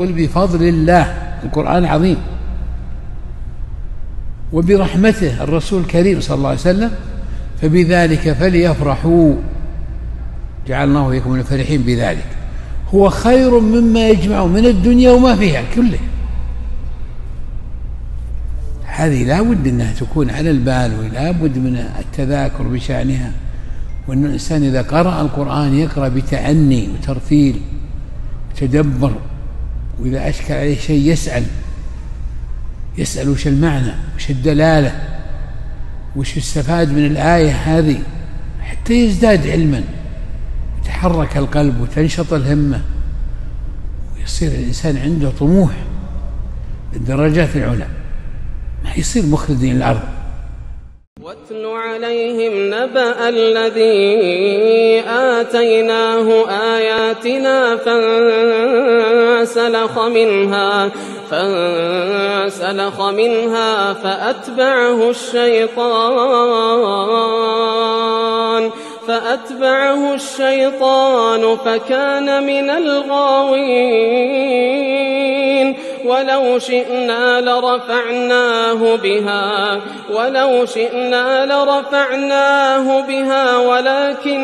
قل بفضل الله. القرآن عظيم. وبرحمته الرسول الكريم صلى الله عليه وسلم فبذلك فليفرحوا. جعلناه من الفرحين بذلك. هو خير مما يجمع من الدنيا وما فيها كله. هذه لا بد أنها تكون على البال ولا بد من التذاكر بشأنها. وأن الإنسان إذا قرأ القرآن يقرأ بتأني وترتيل وتدبر. وإذا أشكل عليه شيء يسأل. يسأل وش المعنى؟ وش الدلالة؟ وش استفاد من الآية هذه؟ حتى يزداد علما. يتحرك القلب وتنشط الهمة. ويصير الإنسان عنده طموح الدرجات العلى ما يصير مخلدين الأرض. واتل عليهم نبأ الذي آتيناه آياتنا فانسلخ منها فانسلخ منها فأتبعه الشيطان فأتبعه الشيطان فكان من الغاوين. ولو شئنا لرفعناه بها ولو شئنا لرفعناه بها ولكنه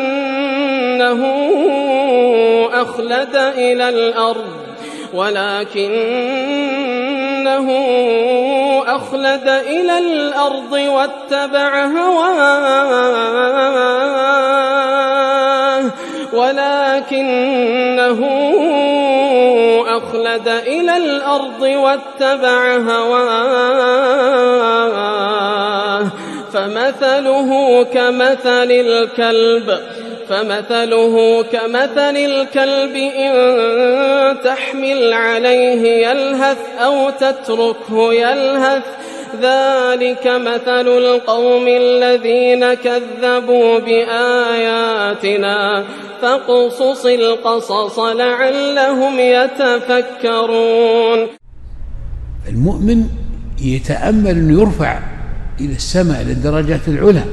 أخلد إلى الأرض. ولكنه أخلد إلى الأرض واتبع هواه. ولكنه أخلد إلى الأرض واتبع هواه. فمثله كمثل الكلب. فمثله كمثل الكلب إن تحمل عليه يلهث أو تتركه يلهث. ذلك مثل القوم الذين كذبوا بآياتنا. فاقصص القصص لعلهم يتفكرون. المؤمن يتأمل أنه يرفع إلى السماء إلى الدرجات العلى.